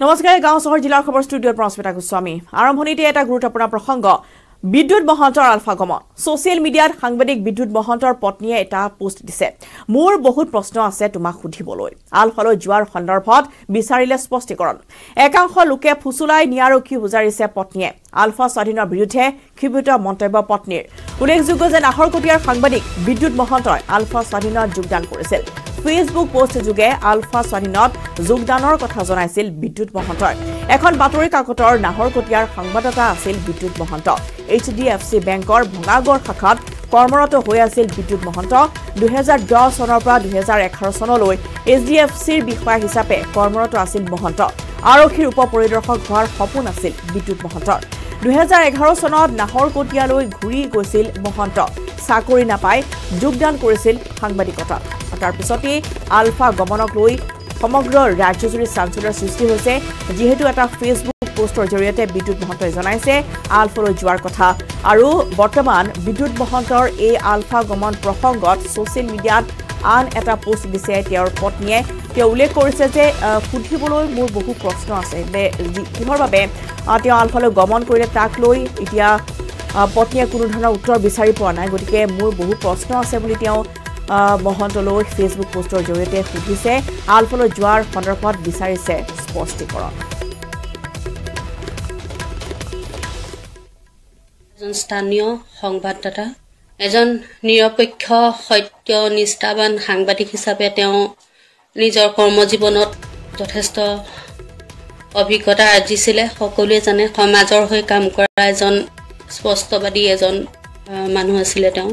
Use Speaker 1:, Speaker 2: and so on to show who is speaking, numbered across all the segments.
Speaker 1: নমস্কাৰ গাঁও চহৰ জিলাৰ খবৰ ষ্টুডিঅ'ত প্ৰস্মিতা গোস্বামী। আৰম্ভণিতে এটা গুৰুত্বপূৰ্ণ প্ৰসংগ বিদ্যুৎ মহন্তৰ আলফাগমন ছচিয়েল মিডিয়াত সাংবাদিক বিদ্যুৎ মহন্তৰ পত্নীয়ে এটা পোষ্ট দিছে। মোৰ বহুত প্ৰশ্ন আছে তোমাক সুধিবলৈ। আলফালৈ যোৱাৰ সন্দৰ্ভত বিচাৰিলে স্পষ্টীকৰণ। একাংশ লোকে ফুচুলাই নিয়াৰক্ষী বুজাৰিছে পত্নীয়ে। আলফা স্বাধীনৰ বিৰুদ্ধে ক্ষিপ্ত মন্তব্য পত্নীৰ। উল্লেখযোগ্য যে নাহৰকটীয়াৰ সাংবাদিক বিদ্যুৎ মহন্তই আলফা স্বাধীনত যোগদান কৰিছিল। ফেচবুক পোষ্টযোগে আলফা স্বাধীনত যোগদানৰ কথা জনাইছিল বিদ্যুৎ মহন্তই। এখন বাতৰি কাকতৰ নাহৰকটীয়াৰ সংবাদদাতা আছিল Bidyut Mahanta. H D F C বেংকৰ ভঙাগড় শাখাত কৰ্মৰত হৈ আছিল বিদ্যুৎ মহন্ত। দুহেজাৰ দহ চনৰ পৰা দুহেজাৰ এঘাৰ চনলৈ এইচ ডি এফ চিৰ বিষয়া হিচাপে কৰ্মৰত আছিল মহন্ত। আৰক্ষীৰ উপ পৰিদৰ্শক হোৱাৰ সপোন আছিল বিদ্যুৎ মহন্তৰ। দুহেজাৰ এঘাৰ চনত নাহৰকটীয়ালৈ ঘূৰি গৈছিল মহন্ত। চাকৰি নাপাই যোগদান কৰিছিল সাংবাদিকতাত তাৰ পিছতেই আলফা গমনক লৈ সমগ্ৰ ৰাজ্যজুৰি চাঞ্চল্যৰ সৃষ্টি হৈছে যিহেতু এটা ফেচবুক পোষ্টৰ জৰিয়তে বিদ্যুৎ মহন্তই জনাইছে আলফালৈ যোৱাৰ কথা। আৰু বৰ্তমান বিদ্যুৎ মহন্তৰ এই আলফা গমন প্ৰসংগত ছচিয়েল মিডিয়াত আন এটা পোষ্ট দিছে তেওঁৰ পত্নীয়ে। তেওঁ উল্লেখ কৰিছে যে সুধিবলৈ মোৰ বহু প্ৰশ্ন আছে। যে কিহৰ বাবে তেওঁ আলফালৈ গমন কৰিলে তাক লৈ এতিয়া পত্নীয়ে কোনো ধৰণৰ উত্তৰ বিচাৰি পোৱা নাই। গতিকে মোৰ বহু প্ৰশ্ন আছে বুলি তেওঁ মহন্তলৈ ফেচবুক পোষ্টৰ জৰিয়তে সুধিছে। আলফালৈ যোৱাৰ সন্দৰ্ভত বিচাৰিছে স্পষ্টীকৰণ।
Speaker 2: এজন স্থানীয় সংবাদদাতা এজন নিৰপেক্ষ সত্য নিষ্ঠাবান সাংবাদিক হিচাপে তেওঁ নিজৰ কৰ্মজীৱনত যথেষ্ট অভিজ্ঞতা আৰ্জিছিলে। সকলোৱে জানে সমাজৰ হৈ কাম কৰা এজন স্পষ্টবাদী এজন মানুহ আছিলে তেওঁ।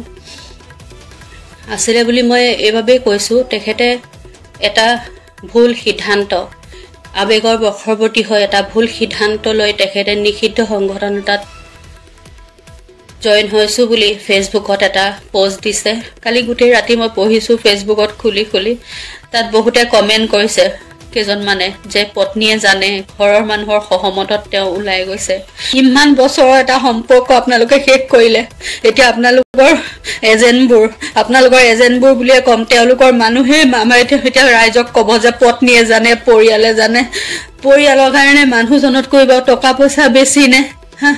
Speaker 2: আছিলে বুলি মই এইবাবেই কৈছোঁ তেখেতে এটা ভুল সিদ্ধান্ত আৱেগৰ বশৱৰ্তী হৈ এটা ভুল সিদ্ধান্ত লৈ তেখেতে নিষিদ্ধ সংগঠন এটাত জইন হৈছোঁ বুলি ফেচবুকত এটা পষ্ট দিছে। কালি গোটেই ৰাতি মই পঢ়িছোঁ ফেচবুকত খুলি খুলি। তাত বহুতে কমেণ্ট কৰিছে কেইজনমানে যে পত্নীয়ে জানে ঘৰৰ মানুহৰ সহমতত তেওঁ ওলাই গৈছে। ইমান বছৰৰ এটা সম্পৰ্ক আপোনালোকে শেষ কৰিলে। এতিয়া আপোনালোকৰ এজেণ্টবোৰ আপোনালোকৰ এজেণ্টবোৰ বুলিয়ে ক'ম তেওঁলোকৰ মানুহেই আমাৰ এতিয়া ৰাইজক ক'ব যে পত্নীয়ে জানে পৰিয়ালে জানে। পৰিয়ালৰ কাৰণে মানুহজনতকৈ বাৰু টকা পইচা বেছি নে? হা?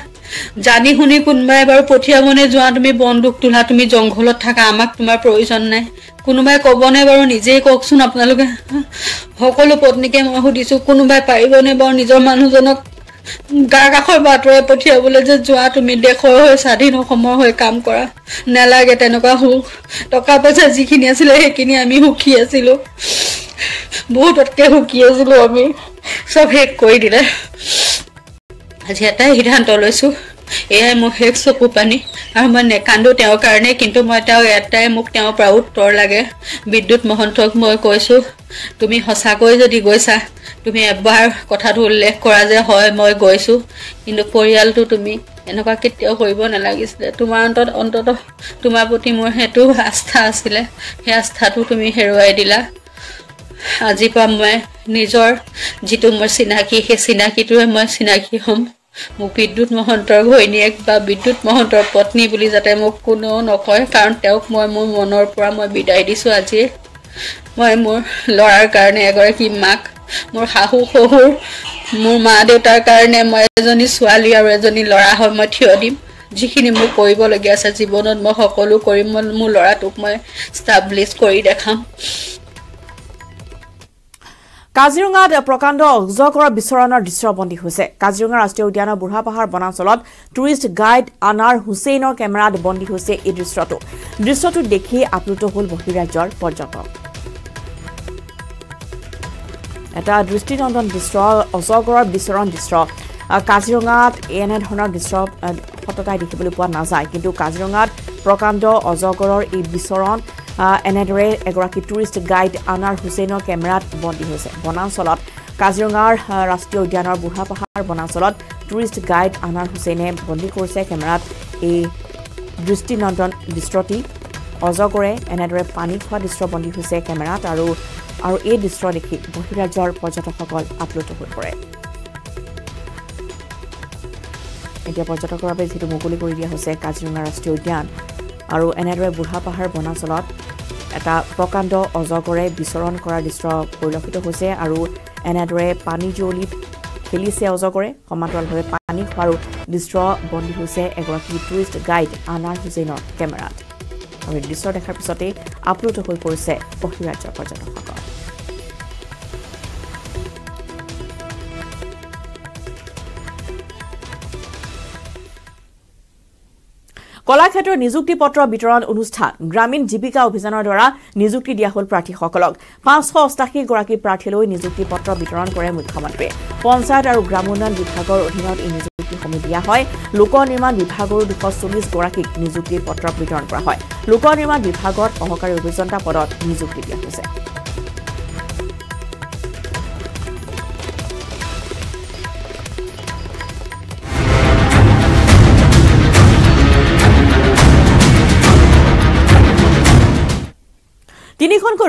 Speaker 2: জানি শুনি কোনোবাই বাৰু পঠিয়াবনে যোৱা তুমি বন্দুক তোলা তুমি জংঘলত থাকা আমাক তোমাৰ প্ৰয়োজন নাই। কোনোবাই ক'বনে বাৰু নিজেই কওকচোন আপোনালোকে। সকলো পত্নীকে মই সুধিছোঁ কোনোবাই পাৰিবনে বাৰু নিজৰ মানুহজনক গা কাষৰ বাটৰে পঠিয়াবলৈ যে যোৱা তুমি দেশৰ হৈ স্বাধীন অসমৰ হৈ কাম কৰা। নেলাগে তেনেকুৱা সুখ টকা পইচা যিখিনি আছিলে সেইখিনি আমি সুখী আছিলোঁ। বহুততকৈ সুখী আছিলোঁ আমি। চব শেষ কৰি দিলে। আজি এটাই সিদ্ধান্ত লৈছোঁ। এয়াই মোৰ শেষ চকু পানী। আৰু মই নেকান্দো তেওঁৰ কাৰণে কিন্তু মই তেওঁ এটাই মোক তেওঁৰ পৰা উত্তৰ লাগে। বিদ্যুৎ মহন্তক মই কৈছোঁ তুমি সঁচাকৈ যদি গৈছা তুমি এবাৰ কথাটো উল্লেখ কৰা যে হয় মই গৈছোঁ। কিন্তু পৰিয়ালটো তুমি এনেকুৱা কেতিয়াও কৰিব নালাগিছিলে। তোমাৰ অন্তত অন্তত তোমাৰ প্ৰতি মোৰ সেইটো আস্থা আছিলে। সেই আস্থাটো তুমি হেৰুৱাই দিলা। আজিৰ পৰা মই নিজৰ যিটো মোৰ চিনাকি সেই চিনাকিটোৱে মই চিনাকি হ'ম। মোক বিদ্যুৎ মহন্তৰ ঘৈণীয়েক বা বিদ্যুৎ মহন্তৰ পত্নী বুলি যাতে মোক কোনেও নকয় কাৰণ তেওঁক মই মোৰ মনৰ পৰা মই বিদায় দিছোঁ আজিয়ে মই মোৰ ল'ৰাৰ কাৰণে এগৰাকী মাক মোৰ শাহু শহুৰ মোৰ মা দেউতাৰ কাৰণে মই এজনী ছোৱালী আৰু এজনী ল'ৰা হৈ মই থিয় দিম। যিখিনি মোৰ কৰিবলগীয়া আছে জীৱনত মই সকলো কৰিম মই মোৰ ল'ৰাটোক মই ষ্টাব্লিছ কৰি দেখাম।
Speaker 1: কাজিৰঙাত প্ৰকাণ্ড অজগৰৰ বিচৰণৰ দৃশ্যবন্দী হৈছে। কাজিৰঙা ৰাষ্ট্ৰীয় উদ্যানৰ বুঢ়াপাহাৰ বনাঞ্চলত টুৰিষ্ট গাইড আনাৰ হুছেইনৰ কেমেৰাত বন্দী হৈছে এই দৃশ্যটো। দৃশ্যটো দেখি আপ্লুত হ'ল বহিৰাজ্যৰ পৰ্যটক। এটা দৃষ্টিনন্দন দৃশ্য অজগৰৰ বিচৰণ দৃশ্য। কাজিৰঙাত এনেধৰণৰ দৃশ্য সততাই দেখিবলৈ পোৱা নাযায়। কিন্তু কাজিৰঙাত প্ৰকাণ্ড অজগৰৰ এই বিচৰণ এনেদৰে এগৰাকী টুৰিষ্ট গাইড আনাৰ হুছেইনৰ কেমেৰাত বন্দী হৈছে। বনাঞ্চলত কাজিৰঙাৰ ৰাষ্ট্ৰীয় উদ্যানৰ বুঢ়াপাহাৰ বনাঞ্চলত টুৰিষ্ট গাইড আনাৰ হুছেইনে বন্দী কৰিছে কেমেৰাত। এই দৃষ্টিনন্দন দৃশ্যটি অজগৰে এনেদৰে পানী খোৱা দৃশ্য বন্দী হৈছে কেমেৰাত আৰু আৰু এই দৃশ্য দেখি বহিৰাজ্যৰ পৰ্যটকসকল আপ্লুত হৈ পৰে। এতিয়া পৰ্যটকৰ বাবে যিহেতু মুকলি কৰি দিয়া হৈছে কাজিৰঙা ৰাষ্ট্ৰীয় উদ্যান আৰু এনেদৰে বুঢ়াপাহাৰ বনাঞ্চলত এটা প্ৰকাণ্ড অজগৰে বিচৰণ কৰাৰ দৃশ্য পৰিলক্ষিত হৈছে আৰু এনেদৰে পানী জুৱলিত খেলিছে অজগৰে। সমান্তৰালভাৱে পানী খোৱাৰো দৃশ্য বন্দী হৈছে এগৰাকী টুৰিষ্ট গাইড আনাৰ হুছেইনৰ কেমেৰাত। আৰু এই দৃশ্য দেখাৰ পিছতেই আপ্লুত হৈ পৰিছে বহিৰাজ্যৰ পৰ্যটকসকল। কলাক্ষেত্ৰৰ নিযুক্তি পত্ৰ বিতৰণ অনুষ্ঠান গ্ৰামীণ জীৱিকা অভিযানৰ দ্বাৰা নিযুক্তি দিয়া হ'ল প্ৰাৰ্থীসকলক। পাঁচশ অষ্টাশীগৰাকী প্ৰাৰ্থীলৈ নিযুক্তি পত্ৰ বিতৰণ কৰে মুখ্যমন্ত্ৰীয়ে। পঞ্চায়ত আৰু গ্ৰাম উন্নয়ন বিভাগৰ অধীনত এই নিযুক্তিসমূহ দিয়া হয়। লোক নিৰ্মাণ বিভাগৰো দুশ চল্লিছ গৰাকীক নিযুক্তিৰ পত্ৰ বিতৰণ কৰা হয়। লোক নিৰ্মাণ বিভাগত সহকাৰী অভিযন্তা পদত নিযুক্তি দিয়া হৈছে।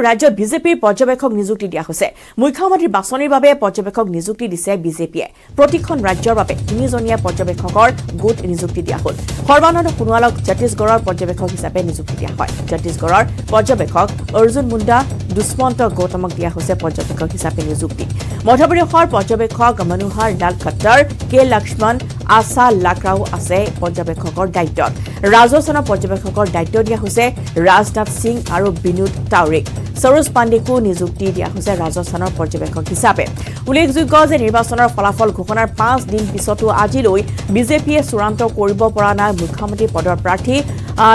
Speaker 1: ৰাজ্যত বিজেপিৰ পৰ্যবেক্ষক নিযুক্তি দিয়া হৈছে। মুখ্যমন্ত্ৰী বাছনিৰ বাবে পৰ্যবেক্ষক নিযুক্তি দিছে বিজেপিয়ে। প্ৰতিখন ৰাজ্যৰ বাবে তিনিজনীয়া পৰ্যবেক্ষকৰ গোট নিযুক্তি দিয়া হ'ল। সৰ্বানন্দ সোণোৱালক ছত্তীশগড়ৰ পৰ্যবেক্ষক হিচাপে নিযুক্তি দিয়া হয়। ছত্তীশগড়ৰ পৰ্যবেক্ষক অৰ্জুন মুণ্ডা দুষ্মন্ত গৌতমক দিয়া হৈছে পৰ্যবেক্ষক হিচাপে নিযুক্তি। মধ্যপ্ৰদেশৰ পৰ্যবেক্ষক মনোহাৰ লাল খট্টাৰ কে লক্ষ্মণ আশা লাকৰাও আছে পৰ্যবেক্ষকৰ দায়িত্বত। ৰাজস্থানৰ পৰ্যবেক্ষকৰ দায়িত্ব দিয়া হৈছে ৰাজনাথ সিং আৰু বিনোদ টাউৰিক সৰোজ পাণ্ডেকো নিযুক্তি দিয়া হৈছে ৰাজস্থানৰ পৰ্যবেক্ষক হিচাপে। উল্লেখযোগ্য যে নিৰ্বাচনৰ ফলাফল ঘোষণাৰ পাঁচ দিন পিছতো আজিলৈ বিজেপিয়ে চূড়ান্ত কৰিব পৰা নাই মুখ্যমন্ত্ৰী পদৰ প্ৰাৰ্থী।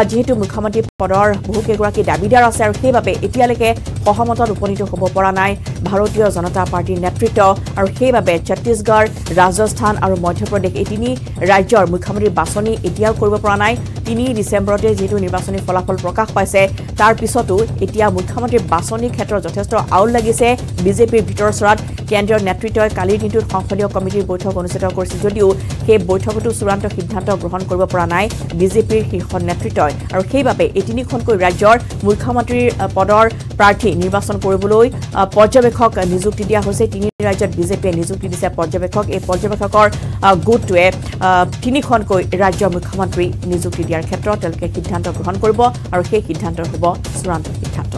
Speaker 1: যিহেতু মুখ্যমন্ত্ৰী পদৰ বহুকেইগৰাকী দাবীদাৰ আছে আৰু সেইবাবে এতিয়ালৈকে সহমতত উপনীত হ'ব পৰা নাই ভাৰতীয় জনতা পাৰ্টীৰ নেতৃত্ব। আৰু সেইবাবে ছত্তীশগড় ৰাজস্থান আৰু মধ্যপ্ৰদেশ এই তিনি ৰাজ্যৰ মুখ্যমন্ত্ৰীৰ বাছনি এতিয়াও কৰিব পৰা নাই। তিনি ডিচেম্বৰতে যিহেতু নিৰ্বাচনী ফলাফল প্ৰকাশ পাইছে তাৰ পিছতো এতিয়া মুখ্যমন্ত্ৰীৰ বাছনিৰ ক্ষেত্ৰত যথেষ্ট আউল লাগিছে। বিজেপিৰ ভিতৰচৰাত কেন্দ্ৰীয় নেতৃত্বই কালিৰ দিনটোত সংসদীয় কমিটিৰ বৈঠক অনুষ্ঠিত কৰিছিল যদিও সেই বৈঠকতো চূড়ান্ত সিদ্ধান্ত গ্ৰহণ কৰিব পৰা নাই বিজেপিৰ শীৰ্ষ নেতৃত্বই। আৰু সেইবাবে এই তিনিখনকৈ ৰাজ্যৰ মুখ্যমন্ত্ৰীৰ পদৰ প্ৰাৰ্থী নিৰ্বাচন কৰিবলৈ পৰ্যবেক্ষক নিযুক্তি দিয়া হৈছে। তিনি ৰাজ্যত বিজেপিয়ে নিযুক্তি দিছে পৰ্যবেক্ষক। এই পৰ্যবেক্ষকৰ গোটটোৱে তিনিখনকৈ ৰাজ্যৰ মুখ্যমন্ত্ৰী নিযুক্তি দিয়াৰ ক্ষেত্ৰত তেওঁলোকে সিদ্ধান্ত গ্ৰহণ কৰিব আৰু সেই সিদ্ধান্ত হ'ব চূড়ান্ত সিদ্ধান্ত।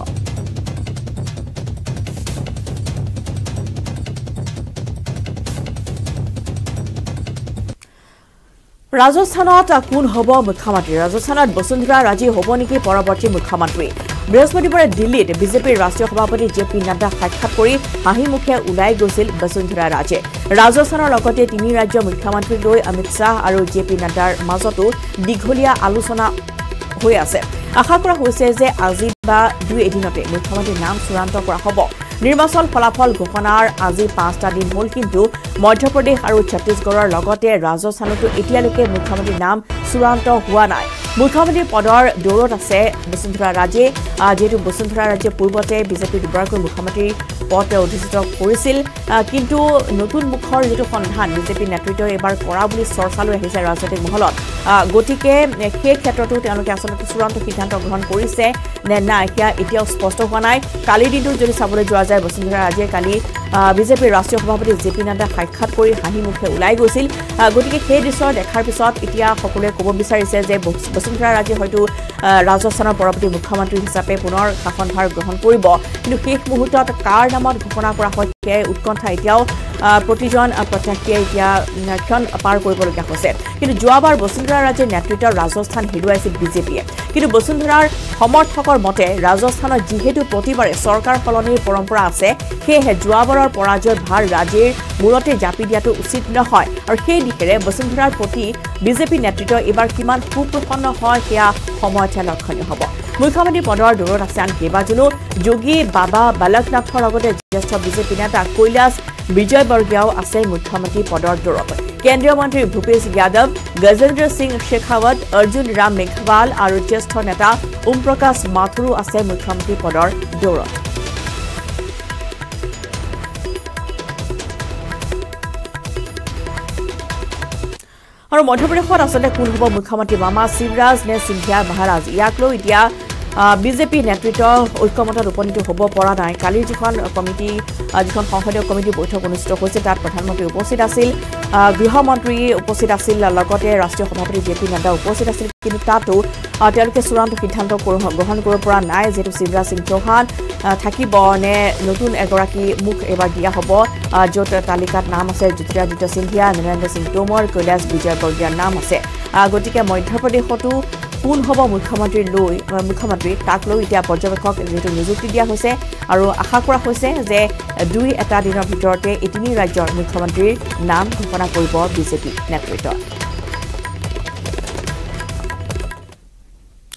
Speaker 1: ৰাজস্থানত কোন হ'ব মুখ্যমন্ত্ৰী? ৰাজস্থানত বসুন্ধৰা ৰাজী হ'ব নেকি পৰৱৰ্তী মুখ্যমন্ত্ৰী? বৃহস্পতিবাৰে দিল্লীত বিজেপিৰ ৰাষ্ট্ৰীয় সভাপতি জে পি নাড্ডাক সাক্ষাৎ কৰি হাঁহিমুখে ওলাই গৈছিল বসুন্ধৰা ৰাজে। ৰাজস্থানৰ লগতে তিনি ৰাজ্যৰ মুখ্যমন্ত্ৰীক লৈ অমিত শ্বাহ আৰু জে পি নাড্ডাৰ মাজতো দীঘলীয়া আলোচনা হৈ আছে। আশা কৰা হৈছে যে আজি বা দুই এদিনতে মুখ্যমন্ত্ৰীৰ নাম চূড়ান্ত কৰা হ'ব। নিৰ্বাচন ফলাফল ঘোষণাৰ আজি পাঁচটা দিন হ'ল কিন্তু মধ্যপ্ৰদেশ আৰু ছত্তীশগড়ৰ লগতে ৰাজস্থানতো এতিয়ালৈকে মুখ্যমন্ত্ৰীৰ নাম চূড়ান্ত হোৱা নাই। মুখ্যমন্ত্ৰীৰ পদৰ দৌৰত আছে বসুন্ধৰা ৰাজে। যিহেতু বসুন্ধৰা ৰাজে পূৰ্বতে বিজেপিৰ দুবাৰকৈ মুখ্যমন্ত্ৰীৰ পদ অধিষ্ঠিত কৰিছিল। কিন্তু নতুন মুখৰ যিটো সন্ধান বিজেপিৰ নেতৃত্বই এইবাৰ কৰা বুলি চৰ্চালৈ আহিছে ৰাজনৈতিক মহলত। গতিকে সেই ক্ষেত্ৰতো তেওঁলোকে আচলতে চূড়ান্ত সিদ্ধান্ত গ্ৰহণ কৰিছে নে নাই সেয়া এতিয়াও স্পষ্ট হোৱা নাই। কালিৰ দিনটোত যদি চাবলৈ যোৱা যায় বসুন্ধৰা ৰাজে কালি বিজেপিৰ ৰাষ্ট্ৰীয় সভাপতি জে পি নাড্ডাক সাক্ষাৎ কৰি হাঁহিমুখে ওলাই গৈছিল। গতিকে সেই দৃশ্য দেখাৰ পিছত এতিয়া সকলোৱে ক'ব বিচাৰিছে যে বসুন্ধৰা ৰাজে হয়তো ৰাজস্থানৰ পৰৱৰ্তী মুখ্যমন্ত্ৰী হিচাপে পুনৰ শাসনভাৰ গ্ৰহণ কৰিব। কিন্তু শেষ মুহূৰ্তত কাৰ নামত ঘোষণা কৰা হয় সেই উৎকণ্ঠা এতিয়াও প্ৰতিজন প্ৰত্যাশীয়ে এতিয়া ক্ষণ পাৰ কৰিবলগীয়া হৈছে। কিন্তু যোৱাবাৰ বসুন্ধৰা ৰাজে নেতৃত্বৰ ৰাজস্থান হেৰুৱাইছিল বিজেপিয়ে। কিন্তু বসুন্ধৰাৰ সমৰ্থকৰ মতে ৰাজস্থানত যিহেতু প্ৰতিবাৰে চৰকাৰ সলনিৰ পৰম্পৰা আছে সেয়েহে যোৱাবাৰৰ পৰাজয়ৰ ভাৰ ৰাজেৰ মূৰতে জাপি দিয়াটো উচিত নহয়। আৰু সেই দিশেৰে বসুন্ধৰাৰ প্ৰতি বিজেপি নেতৃত্ব এইবাৰ কিমান সুপ্ৰসন্ন হয় সেয়া সময়তহে লক্ষণীয় হ'ব। মুখ্যমন্ত্ৰী পদৰ দৌৰত আছে আন কেইবাজনো। যোগী বাবা বালকনাথৰ লগতে জ্যেষ্ঠ বিজেপি নেতা কৈলাশ বিজয়বৰ্গীয়াও আছে মুখ্যমন্ত্ৰী পদৰ দৌৰত। কেন্দ্ৰীয় মন্ত্ৰী ভূপেশ যাদৱ গজেন্দ্ৰ সিং শেখাৱত অৰ্জুন ৰাম মেঘৱাল আৰু জ্যেষ্ঠ নেতা ওম প্ৰকাশ মাথুৰো আছে মুখ্যমন্ত্ৰী পদৰ দৌৰত। আৰু মধ্যপ্ৰদেশত আচলতে কোন হ'ব মুখ্যমন্ত্ৰী মামা শিৱৰাজ নে সিন্ধিয়া মহাৰাজ? ইয়াক লৈ এতিয়া বিজেপি নেতৃত্ব ঐক্যমতত উপনীত হ'ব পৰা নাই। কালিৰ যিখন কমিটি যিখন সংসদীয় কমিটিৰ বৈঠক অনুষ্ঠিত হৈছে তাত প্ৰধানমন্ত্ৰী উপস্থিত আছিল। গৃহমন্ত্ৰী উপস্থিত আছিল লগতে ৰাষ্ট্ৰীয় সভাপতি জে পি নাড্ডা উপস্থিত আছিল কিন্তু তাতো তেওঁলোকে চূড়ান্ত সিদ্ধান্ত গ্ৰহণ কৰিব পৰা নাই। যিহেতু শিৱৰাজ সিং চৌহান থাকিব নে নতুন এগৰাকী মুখ এইবাৰ দিয়া হ'ব য'ত তালিকাত নাম আছে জ্যোতিৰাদিত্য সিন্ধিয়া নৰেন্দ্ৰ সিং টোমৰ কৈলাশ বিজয় বৰ্গীয়াৰ নাম আছে। গতিকে মধ্যপ্ৰদেশতো কোন হ'ব মুখ্যমন্ত্ৰী লৈ মুখ্যমন্ত্ৰী তাক লৈ এতিয়া পৰ্যবেক্ষক যিহেতু নিযুক্তি দিয়া হৈছে আৰু আশা কৰা হৈছে যে দুই এটা দিনৰ ভিতৰতে এই তিনি ৰাজ্যৰ মুখ্যমন্ত্ৰীৰ নাম ঘোষণা কৰিব বিজেপি নেতৃত্বই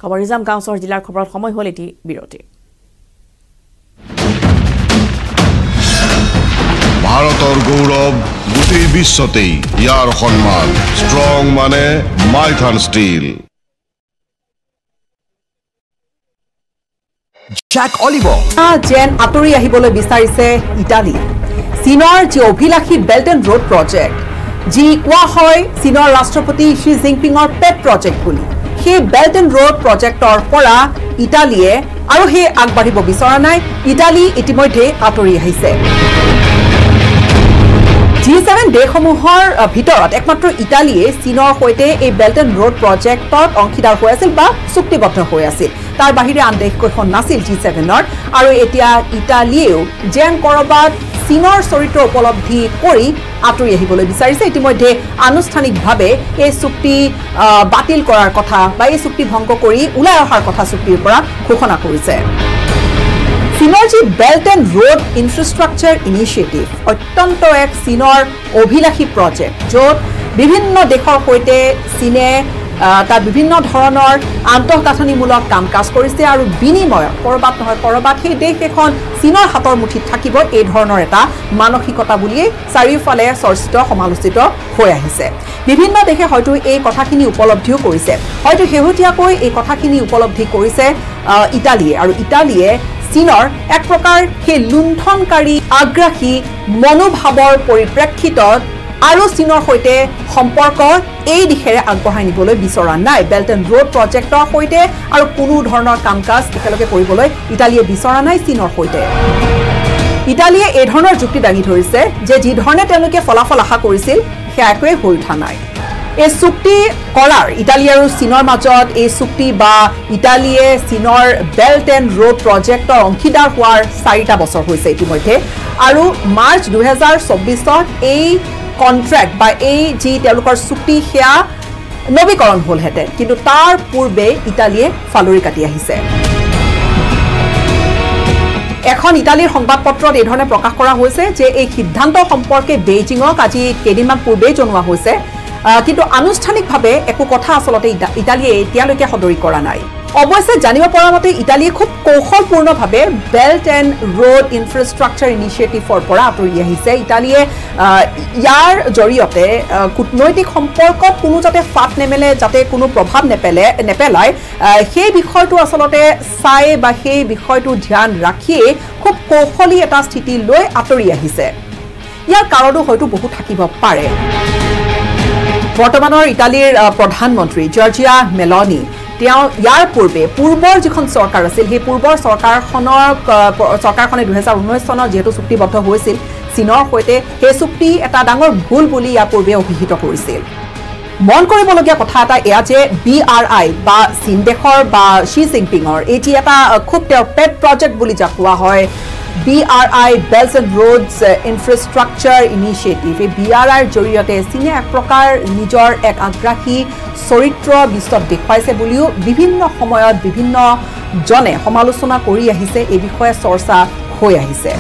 Speaker 1: খবৰ নিজাম গাঁও চহৰ জিলাৰ খবৰত সময় হ'ল এটি বিৰতি।
Speaker 3: ভাৰতৰ গৌৰৱ গোটেই বিশ্বতেই ইয়াৰ সন্মান ষ্ট্ৰং মানে মাইথান ষ্টীল।
Speaker 4: যেন আঁতৰি আহিবলৈ বিচাৰিছে ইটালী। চীনৰ যি অভিলাষী বেল্ট এণ্ড ৰোড প্ৰজেক্ট যি কোৱা হয় চীনৰ ৰাষ্ট্ৰপতি শ্ৰী জিনপিঙৰ পেট প্ৰজেক্ট বুলি। সেই বেল্ট এণ্ড ৰোড প্ৰজেক্টৰ পৰা ইটালীয়ে আৰু সেই আগবাঢ়িব বিচৰা নাই। ইটালী ইতিমধ্যে আঁতৰি আহিছে। জি ছেভেন দেশসমূহৰ ভিতৰত একমাত্ৰ ইটালীয়ে চীনৰ সৈতে এই বেল্ট এণ্ড ৰোড প্ৰজেক্টত অংশীদাৰ হৈ আছিল বা চুক্তিবদ্ধ হৈ আছিল। তাৰ বাহিৰে আন দেশকেইখন নাছিল জি ছেভেনৰ আৰু এতিয়া ইটালীয়েও যেন ক'ৰবাত চীনৰ চৰিত্ৰ উপলব্ধি কৰি আঁতৰি আহিবলৈ বিচাৰিছে। ইতিমধ্যে আনুষ্ঠানিকভাৱে এই চুক্তি বাতিল কৰাৰ কথা বা এই চুক্তি ভংগ কৰি ওলাই অহাৰ কথা চুক্তিৰ পৰা ঘোষণা কৰিছে। চীনৰ যি belt and road infrastructure initiative অত্যন্ত এক চীনৰ অভিলাষী প্ৰজেক্ট য'ত বিভিন্ন দেশৰ সৈতে চীনে তাত বিভিন্ন ধৰণৰ আন্তঃগাঁথনিমূলক কাম কাজ কৰিছে আৰু বিনিময়ত ক'ৰবাত নহয় ক'ৰবাত সেই দেশকেইখন চীনৰ হাতৰ মুঠিত থাকিব এই ধৰণৰ এটা মানসিকতা বুলিয়েই চাৰিওফালে চৰ্চিত সমালোচিত হৈ আহিছে। বিভিন্ন দেশে হয়তো এই কথাখিনি উপলব্ধিও কৰিছে। হয়তো শেহতীয়াকৈ এই কথাখিনি উপলব্ধি কৰিছে ইটালীয়ে। আৰু ইটালীয়ে চীনৰ এক প্ৰকাৰ সেই লুণ্ঠনকাৰী আগ্ৰাসী মনোভাৱৰ পৰিপ্ৰেক্ষিতত আৰু চীনৰ সৈতে সম্পৰ্ক এই দিশেৰে আগবঢ়াই নিবলৈ বিচৰা নাই। বেল্ট এণ্ড ৰোড প্ৰজেক্টৰ সৈতে আৰু কোনো ধৰণৰ কাম কাজ একেলগে কৰিবলৈ ইটালীয়ে বিচৰা নাই চীনৰ সৈতে। ইটালীয়ে এই ধৰণৰ যুক্তি দাঙি ধৰিছে যে যি ধৰণে তেওঁলোকে ফলাফল আশা কৰিছিল সেয়া একোৱে হৈ উঠা নাই। এই চুক্তি কৰাৰ ইটালী আৰু চীনৰ মাজত এই চুক্তি বা ইটালীয়ে চীনৰ বেল্ট এণ্ড ৰোড প্ৰজেক্টৰ অংশীদাৰ হোৱাৰ চাৰিটা বছৰ হৈছে ইতিমধ্যে। আৰু মাৰ্চ দুহেজাৰ চৌব্বিছত এই কণ্ট্ৰেক্ট বা এই যি তেওঁলোকৰ চুক্তি সেয়া নৱীকৰণ হ'লহেঁতেন। কিন্তু তাৰ পূৰ্বে ইটালীয়ে ফালৰি কাটি আহিছে। এখন ইটালীৰ সংবাদপত্ৰত এই ধৰণে প্ৰকাশ কৰা হৈছে যে এই সিদ্ধান্ত সম্পৰ্কে বেইজিঙক আজি কেইদিনমান পূৰ্বেই জনোৱা হৈছে। কিন্তু আনুষ্ঠানিকভাৱে একো কথা আচলতে ইটা- ইটালীয়ে এতিয়ালৈকে সদৰি কৰা নাই। অৱশ্যে জানিব পৰা মতে ইটালীয়ে খুব কৌশলপূৰ্ণভাৱে বেল্ট এণ্ড ৰোড ইনফ্ৰাষ্ট্ৰাকচাৰ ইনিচিয়েটিভৰ পৰা আঁতৰি আহিছে। ইটালীয়ে ইয়াৰ জৰিয়তে কূটনৈতিক সম্পৰ্কত কোনো যাতে ফাট নেমেলে যাতে কোনো প্ৰভাৱ নেপেলে নেপেলায় সেই বিষয়টো আচলতে চাই বা সেই বিষয়টো ধ্যান ৰাখিয়েই খুব কৌশলী এটা স্থিতি লৈ আঁতৰি আহিছে। ইয়াৰ কাৰণো হয়তো বহুত থাকিব পাৰে। বৰ্তমানৰ ইটালীৰ প্ৰধানমন্ত্ৰী জৰ্জিয়া মেলনি তেওঁ ইয়াৰ পূৰ্বে পূৰ্বৰ যিখন চৰকাৰ আছিল সেই পূৰ্বৰ প- চৰকাৰখনে দুহেজাৰ ঊনৈছ চনত যিহেতু চুক্তিবদ্ধ হৈছিল চীনৰ সৈতে সেই চুক্তি এটা ডাঙৰ ভুল বুলি ইয়াৰ পূৰ্বে অভিহিত কৰিছিল। মন কৰিবলগীয়া কথা এটা এয়া যে বি আৰ আই বা চীন দেশৰ বা শ্বি জিনপিঙৰ এটি এটা খুব তেওঁৰ পেট প্ৰজেক্ট বুলি যাক কোৱা হয় B R I belt and roads infrastructure initiative এই আইৰ জৰিয়তে চীনে এক প্ৰকাৰ নিজৰ এক আগ্ৰাসী চৰিত্ৰ বিশ্বত দেখুৱাইছে বুলিও বিভিন্ন সময়ত বিভিন্ন জনে সমালোচনা কৰি আহিছে এই বিষয়ে চৰ্চা হৈ আহিছে।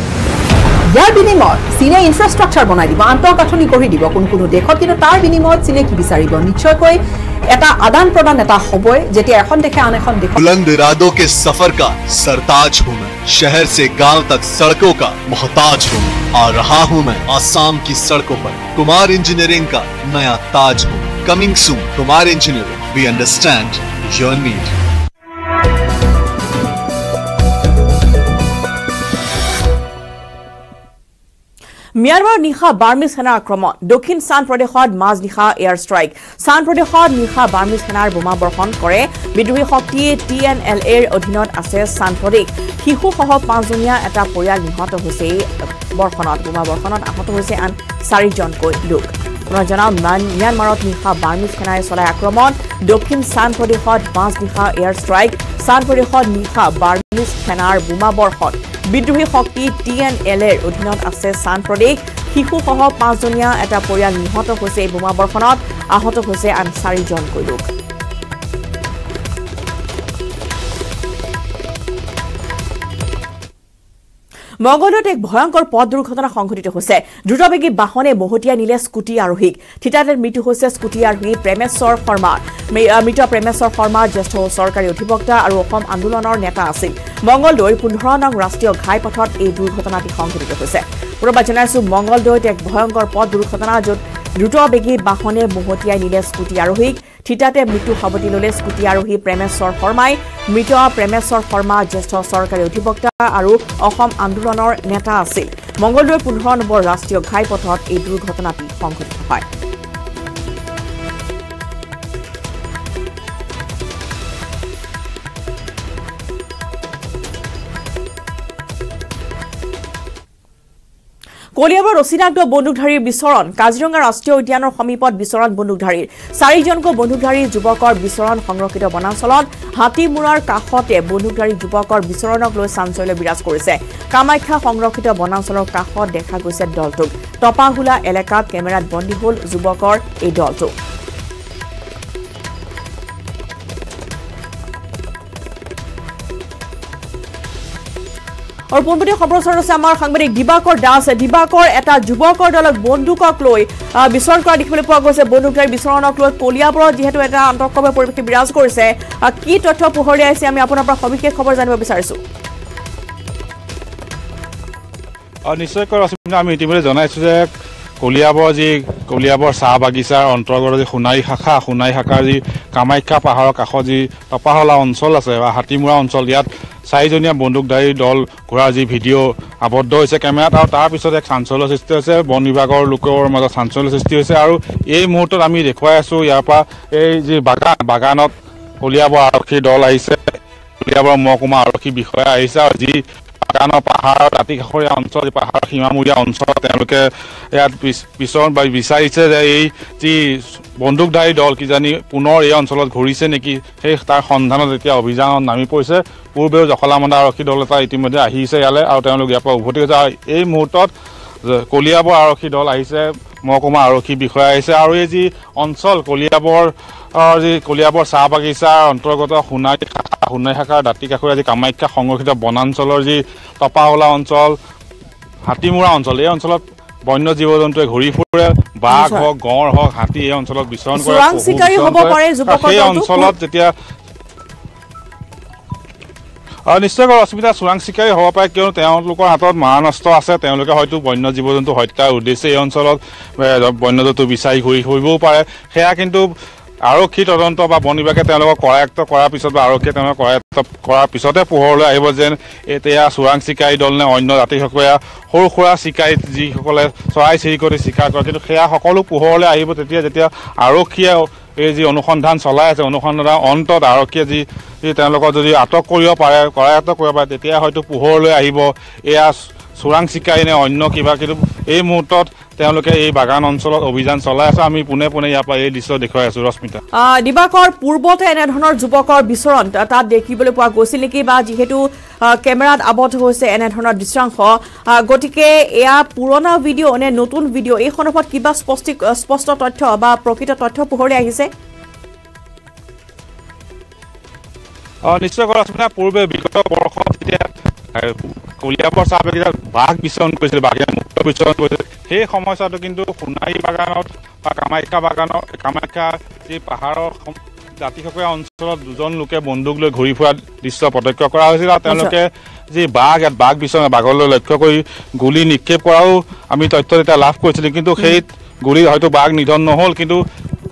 Speaker 4: ইয়াৰ বিনিময়ত চীনে ইনফ্ৰাষ্ট্ৰাকচাৰ বনাই দিব আন্তঃগাঁথনি গঢ়ি দিব কোনো কোনো দেশত কিন্তু তাৰ বিনিময়ত চীনে কি বিচাৰিব? নিশ্চয়কৈ এটা আদান প্ৰদান এটা হ'বই যেতিয়া এখন দেশে আন এখন দেশত
Speaker 5: बुलंद इरादों के सफर का सरताज हूँ मैं शहर से गांव तक सड़कों का मोहताज हूँ मैं आ रहा हूँ मैं आसाम की सड़कों पर कुमार इंजीनियरिंग का नया ताज हूँ coming soon Kumar engineering we understand your need
Speaker 1: ম্যানমাৰৰ নিশা বাৰ্মিজ সেনাৰ আক্ৰমণ দক্ষিণ চান প্ৰদেশত মাজনিশা এয়াৰ ষ্ট্ৰাইক চান প্ৰদেশত নিশা বাৰ্মিজ সেনাৰ বোমা বৰ্ষণ কৰে বিদ্ৰোহী শক্তি টি এন এল এৰ অধীনত আছে চান প্ৰদেশ শিশুসহ পাঁচজনীয়া এটা পৰিয়াল নিহত হৈছে এই বৰ্ষণত। বোমা বৰ্ষণত আহত হৈছে আন চাৰিজনকৈ লোক। পুনৰ জনাওঁ ম্যান- ম্যানমাৰত নিশা বাৰ্মিজ সেনাই চলাই আক্ৰমণ। দক্ষিণ চান প্ৰদেশত মাজনিশা এয়াৰ ষ্ট্ৰাইক চান প্ৰদেশত নিশা বাৰ্মিজ সেনাৰ বোমা বৰ্ষণ। বিদ্ৰোহী শক্তি টি এন এল এৰ অধীনত আছে চান প্ৰদেশ। শিশুসহ পাঁচজনীয়া এটা পৰিয়াল নিহত হৈছে এই বোমা বৰ্ষণত। আহত হৈছে আন চাৰিজনকৈ লোক মংগলদৈত এক ভয়ংকৰ পথ দুৰ্ঘটনা সংঘটিত হৈছে। দ্ৰুতবেগী বাহনে মহতিয়াই নিলে স্কুটি আৰোহীক। থিতাতে মৃত্যু হৈছে স্কুটি আৰোহী প্ৰেমেশ্বৰ শৰ্মাৰ মৃ- আহ, মৃত প্ৰেমেশ্বৰ শৰ্মা জ্যেষ্ঠ চৰকাৰী অধিবক্তা আৰু অসম আন্দোলনৰ নেতা আছিল। মংগলদৈৰ পোন্ধৰ নং ৰাষ্ট্ৰীয় ঘাইপথত এই দুৰ্ঘটনাটি সংঘটিত হৈছে। পুনৰবাৰ জনাইছো মংগলদৈত এক ভয়ংকৰ পথ দুৰ্ঘটনা য'ত দ্ৰুতবেগী বাহনে মহতিয়াই নিলে স্কুটি আৰোহীক। থিতাতে মৃত্যু সাৱটি ল'লে স্কুটি আৰোহী প্ৰেমেশ্বৰ শৰ্মাই। মৃত প্ৰেমেশ্বৰ শৰ্মা জ্যেষ্ঠ চৰকাৰী অধিবক্তা আৰু অসম আন্দোলনৰ নেতা আছিল। মংগলদৈৰ পোন্ধৰ নম্বৰ ৰাষ্ট্ৰীয় ঘাইপথত এই দুৰ্ঘটনাটি সংঘটিত হয়। কলিয়াবৰত অচিনাক্ত বন্দুকধাৰীৰ বিচৰণ কাজিৰঙা ৰাষ্ট্ৰীয় উদ্যানৰ সমীপত বিচৰণ বন্দুকধাৰীৰ চাৰিজনকৈ বন্দুকধাৰী যুৱকৰ বিচৰণ সংৰক্ষিত বনাঞ্চলত হাতীমূৰাৰ কাষতে বন্দুকধাৰী যুৱকৰ বিচৰণক লৈ চাঞ্চল্য বিৰাজ কৰিছে। কামাখ্যা সংৰক্ষিত বনাঞ্চলৰ কাষত দেখা গৈছে দলটোক। টপাহোলা এলেকাত কেমেৰাত বন্দী হ'ল যুৱকৰ এই দলটো। আৰু পোনপটীয়া ওচৰত আছে আমাৰ সাংবাদিক দিবাকৰ দাস দিবাকৰ এটা যুৱকৰ দলক বন্দুকক লৈ বিচৰণ কৰা দেখিবলৈ পোৱা গৈছে। বন্দুকধাৰী বিচৰণক লৈ কলিয়াবৰত যিহেতু এটা আন্তঃকমে পৰিৱেশ বিৰাজ কৰিছে কি তথ্য পোহৰি আহিছে আমি আপোনাৰ পৰা সবিশেষ খবৰ জানিব বিচাৰিছো।
Speaker 6: নিশ্চয়কৈ আমি ইতিমধ্যে জনাইছোঁ যে কলিয়াবৰ যি কলিয়াবৰ চাহ বাগিচাৰ অন্তৰ্গত যি সোণাৰী শাখা সোণাৰী শাখাৰ যি কামাখ্যা পাহাৰৰ কাষত যি টপাহলা অঞ্চল আছে বা হাতীমূৰা অঞ্চল ইয়াত চাৰিজনীয়া বন্দুকধাৰী দল ঘূৰাৰ যি ভিডিঅ' আবদ্ধ হৈছে কেমেৰাত আৰু তাৰ পিছত এক চাঞ্চল্য সৃষ্টি হৈছে বন বিভাগৰ লোকৰ মাজত চাঞ্চল্য সৃষ্টি হৈছে আৰু এই মুহূৰ্তত আমি দেখুৱাই আছোঁ ইয়াৰ পৰা এই যি বাগান বাগানত কলিয়াবৰ আৰক্ষীৰ দল আহিছে কলিয়াবৰ মহকুমা আৰক্ষী বিষয়া আহিছে আৰু যি বাগানৰ পাহাৰৰ দাঁতি কাষৰীয়া অঞ্চল পাহাৰৰ সীমামূৰীয়া অঞ্চল তেওঁলোকে ইয়াত বিচ- বিচৰণ বা বিচাৰিছে যে এই যি বন্দুকধাৰী দল কিজানি পুনৰ এই অঞ্চলত ঘূৰিছে নেকি সেই তাৰ সন্ধানত এতিয়া অভিযানত নামি পৰিছে। পূৰ্বেও জখলামন্দা আৰক্ষী দল এটা ইতিমধ্যে আহিছে ইয়ালৈ আৰু তেওঁলোক ইয়াৰ পৰা উভতি গৈছে। আৰু এই মুহূৰ্তত কলিয়াবৰ আৰক্ষী দল আহিছে মহকুমা আৰক্ষী বিষয়া আহিছে আৰু এই যি অঞ্চল কলিয়াবৰ যি কলিয়াবৰ চাহ বাগিচাৰ অন্তৰ্গত সোণাৰী শাখা সোণাৰী শাখাৰ দাঁতি কাষৰীয়া যি কামাখ্যা সংৰক্ষিত বনাঞ্চলৰ যি টপাহলা অঞ্চল হাতীমূৰা অঞ্চল এই অঞ্চলত বন্য জীৱ জন্তুৱে ঘূৰি ফুৰে বাঘ। হওক গঁড় হওক হাতী এই অঞ্চলত বিচৰণ কৰে সেই। অঞ্চলত যেতিয়া নিশ্চয়কৈ অস্মিতা চোৰাং চিকাৰী হ'ব পাৰে কিয়নো তেওঁলোকৰ হাতত মাৰণাস্ত্ৰ আছে। তেওঁলোকে হয়তো বন্য জীৱ জন্তু হত্যাৰ উদ্দেশ্যে এই অঞ্চলত বন্য জন্তু বিচাৰি ঘূৰি ফুৰিবও পাৰে। সেয়া কিন্তু আৰক্ষী তদন্ত বা বন বিভাগে তেওঁলোকক কৰায়ত্ব কৰাৰ পিছত বা আৰক্ষীয়ে তেওঁলোকক কৰায়ত্ব কৰাৰ পিছতে পোহৰলৈ আহিব যেন এতিয়া চোৰাং চিকাৰী দল নে অন্য জাতিসকলে সৰু সুৰা চিকাৰী যিসকলে চৰাই চিৰিকটি চিকাৰ কৰে। কিন্তু সেয়া সকলো পোহৰলৈ আহিব তেতিয়া যেতিয়া আৰক্ষীয়ে এই যি অনুসন্ধান চলাই আছে অনুসন্ধানৰ অন্তত আৰক্ষীয়ে যি তেওঁলোকক যদি আটক কৰিব পাৰে কৰায়ত্ব কৰিব পাৰে তেতিয়া হয়তো পোহৰলৈ আহিব। এয়া চোৰাং চিকাৰী নে অন্য কিবা কিন্তু এই মুহূৰ্তত তেওঁলোকে এই বাগান অঞ্চলত অভিযান চলাই আছে। আমি পোনে পোনে ইয়াৰ পৰা এই দৃশ্য দেখুৱাই আছোঁ। ৰশ্মিতা।
Speaker 1: দিবাকৰ পূৰ্বতে এনেধৰণৰ যুৱকৰ বিচৰণ তাত দেখিবলৈ পোৱা গৈছিল নেকি বা যিহেতু কেমেৰাত আবদ্ধ হৈছে এনেধৰণৰ দৃশ্যাংশ। গতিকে এয়া পুৰণা ভিডিঅ' নে নতুন ভিডিঅ' এই সন্দৰ্ভত কিবা স্পষ্টি স্পষ্ট তথ্য বা প্ৰকৃত তথ্য পোহৰলৈ আহিছে?
Speaker 6: অঁ নিশ্চয় কৰা ৰশ্মিতা পূৰ্বে বিগত বৰ্ষত যেতিয়া কলিয়াবৰ চাহ বাগিচাত বাঘ বিচৰণ কৰিছিল বাঘে মুক্ত বিচৰণ কৰিছিল। সেই সময়ছোৱাতো কিন্তু সোণাৰী বাগানত বা কামাখ্যা বাগানৰ কামাখ্যা যি পাহাৰৰ দাঁতিকাষৰীয়া অঞ্চলত দুজন লোকে বন্দুক লৈ ঘূৰি ফুৰা দৃশ্য প্ৰত্যক্ষ কৰা হৈছিল আৰু তেওঁলোকে যি বাঘ ইয়াত বাঘ বিচৰণ বাঘলৈ লক্ষ্য কৰি গুলী নিক্ষেপ কৰাও আমি তথ্য তেতিয়া লাভ কৰিছিলোঁ। কিন্তু সেই গুলী হয়তো বাঘ নিধন নহ'ল কিন্তু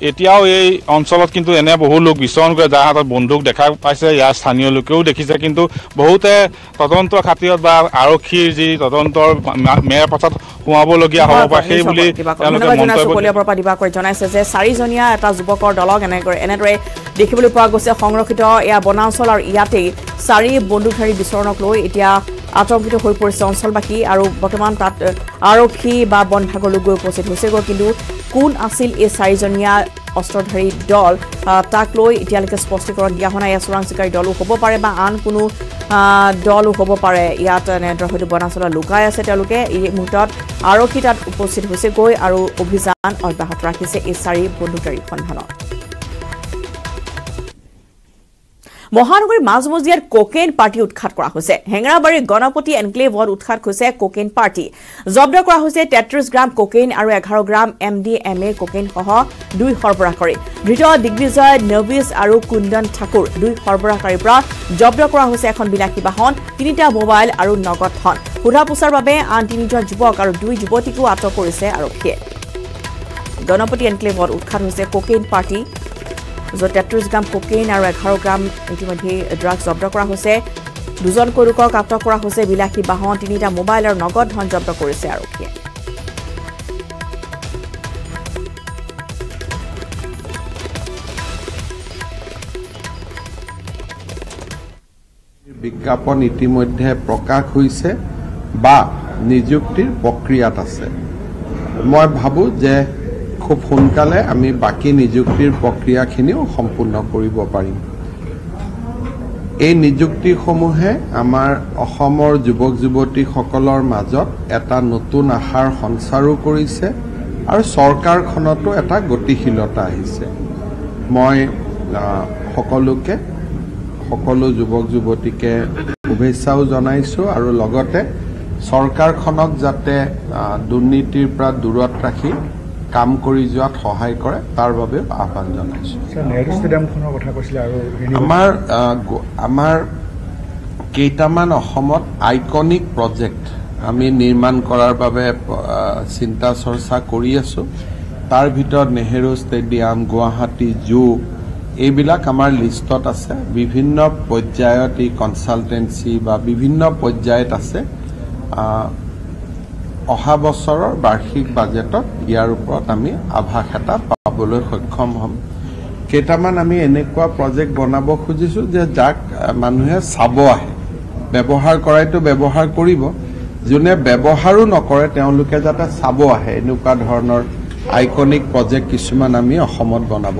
Speaker 6: এতিয়াও এই অঞ্চলত কিন্তু এনে বহু লোক বিচৰণ কৰে যাৰ হাতত বন্দুক দেখা পাইছে ইয়াৰ স্থানীয় লোকেও দেখিছে। কিন্তু বহুতে তদন্তৰ খাতিৰত বা আৰক্ষীৰ যি তদন্তৰ মা- মেৰ পথাত সোমাবলগীয়া হ'ব পাৰে সেই বুলি তেওঁলোকে
Speaker 1: দিবাকৰে জনাইছে যে চাৰিজনীয়া এটা যুৱকৰ দলক এনেকৈ এনেদৰে দেখিবলৈ পোৱা গৈছে। সংৰক্ষিত এয়া বনাঞ্চল আৰু ইয়াতেই চাৰি বন্দুকধাৰী বিচৰণক লৈ এতিয়া আতংকিত হৈ পৰিছে অঞ্চলবাসী আৰু বৰ্তমান তাত আৰক্ষী বা বন বিভাগৰ লোক গৈ উপস্থিত হৈছেগৈ। কিন্তু কোন আছিল এই চাৰিজনীয়া অস্ত্ৰধাৰী দল? তাক লৈ এতিয়ালৈকে স্পষ্টীকৰণ দিয়া হোৱা নাই। এয়া চোৰাং চিকাৰী দলো হ'ব পাৰে বা আন কোনো দলো হ'ব পাৰে। ইয়াত এনেদৰে হয়তো বনাঞ্চলত লুকাই আছে। তেওঁলোকে এই মুহূৰ্তত আৰক্ষী তাত উপস্থিত হৈছেগৈ আৰু অভিযান অব্যাহত ৰাখিছে এই চাৰি বন্দুকধাৰী সন্ধানত। মহানগৰীৰ মাজমজিয়াত কোকেইন পাৰ্টি উৎখাত কৰা হৈছে। হেঙেৰাবাৰীৰ গণপতি এনক্লেভত উৎখাত হৈছে কোকেইন পাৰ্টি। জব্দ কৰা হৈছে তেত্ৰিশ গ্ৰাম কোকেইন আৰু এঘাৰ gram M D M A কোকেইনসহ দুই সৰবৰাহকাৰী। ধৃত দিগ্বিজয় নবিছ আৰু কুন্দন ঠাকুৰ দুই সৰবৰাহকাৰীৰ পৰা জব্দ কৰা হৈছে এখন বিলাসী বাহন তিনিটা মোবাইল আৰু নগদ ধন। সোধা পোছাৰ বাবে আন তিনিজন যুৱক আৰু দুই যুৱতীকো আটক কৰিছে আৰক্ষীয়ে। গণপতি এনক্লেভত উৎখাত হৈছে কোকেইন পাৰ্টি। য'ত তেত্ৰিছ গ্ৰাম কোকেইন আৰু এঘাৰ গ্ৰাম ইতিমধ্যে ড্ৰাগছ জব্দ কৰা হৈছে। দুজনকৈ লোকক আটক কৰা হৈছে বিলাসী বাহন তিনিটা মোবাইল আৰু নগদ ধন জব্দ কৰিছে আৰক্ষীয়ে।
Speaker 7: বিজ্ঞাপন ইতিমধ্যে প্ৰকাশ হৈছে বা নিযুক্তিৰ প্ৰক্ৰিয়াত আছে। মই ভাবোঁ যে খুব সোনকালে আমি বাকী নিযুক্তিৰ প্ৰক্ৰিয়াখিনিও সম্পূৰ্ণ কৰিব পাৰিম। এই নিযুক্তিসমূহে আমাৰ অসমৰ যুৱক যুৱতীসকলৰ মাজত এটা নতুন আশাৰ সঞ্চাৰো কৰিছে আৰু চৰকাৰখনতো এটা গতিশীলতা আহিছে। মই সকলোকে সকলো যুৱক যুৱতীকে শুভেচ্ছাও জনাইছোঁ আৰু লগতে চৰকাৰখনক যাতে দুৰ্নীতিৰ পৰা দূৰত ৰাখি কাম কৰি যোৱাত সহায় কৰে তাৰ বাবেও আহ্বান জনাইছোঁ।
Speaker 8: ছাৰ নেহৰু ষ্টেডিয়ামখনৰ কথা কৈছিলে আৰু ইউনিভাৰ্চিটি
Speaker 7: আমাৰ আমাৰ কেইটামান অসমত আইকনিক প্ৰজেক্ট আমি নিৰ্মাণ কৰাৰ বাবে চিন্তা চৰ্চা কৰি আছোঁ। তাৰ ভিতৰত নেহেৰু ষ্টেডিয়াম গুৱাহাটী জু এইবিলাক আমাৰ লিষ্টত আছে। বিভিন্ন পৰ্যায়ত এই কনচালটেঞ্চি বা বিভিন্ন পৰ্যায়ত আছে। অহা বছৰৰ বাৰ্ষিক বাজেটত ইয়াৰ ওপৰত আমি আভাস এটা পাবলৈ সক্ষম হ'ম। কেইটামান আমি এনেকুৱা প্ৰজেক্ট বনাব খুজিছোঁ যে যাক মানুহে চাব আহে। ব্যৱহাৰ কৰাইতো ব্যৱহাৰ কৰিব। যোনে ব্যৱহাৰো নকৰে তেওঁলোকে যাতে চাব আহে। এনেকুৱা ধৰণৰ আইকনিক প্ৰজেক্ট কিছুমান আমি অসমত বনাব